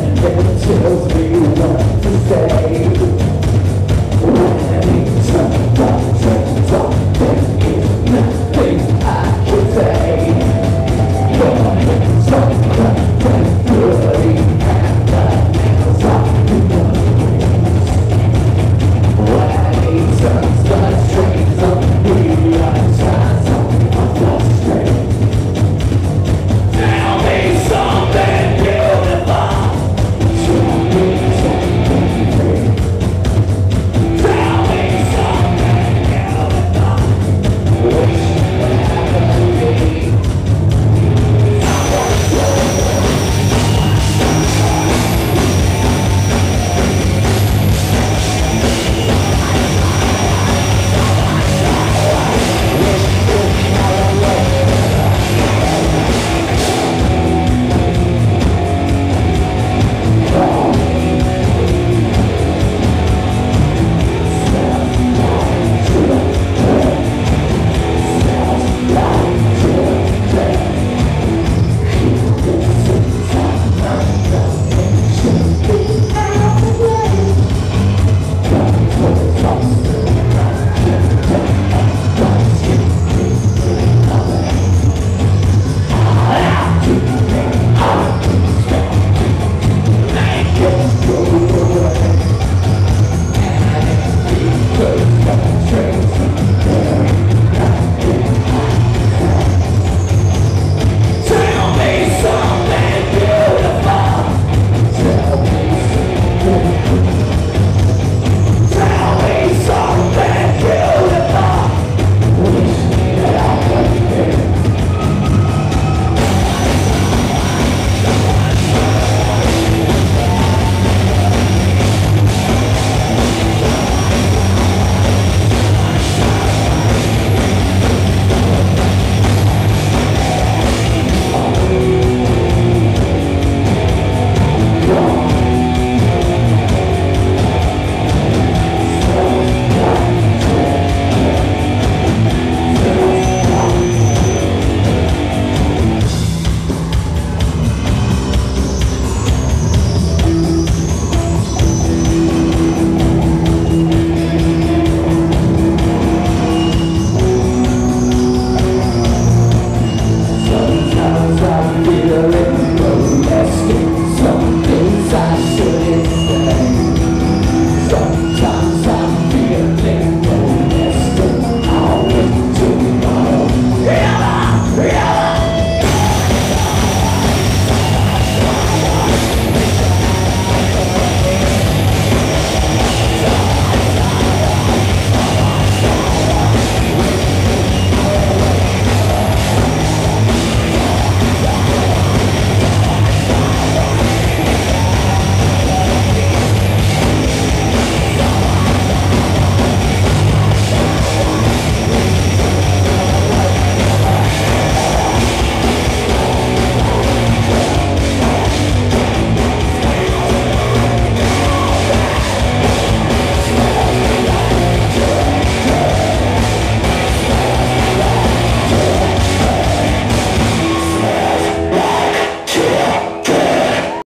It tells me what to say When I need someone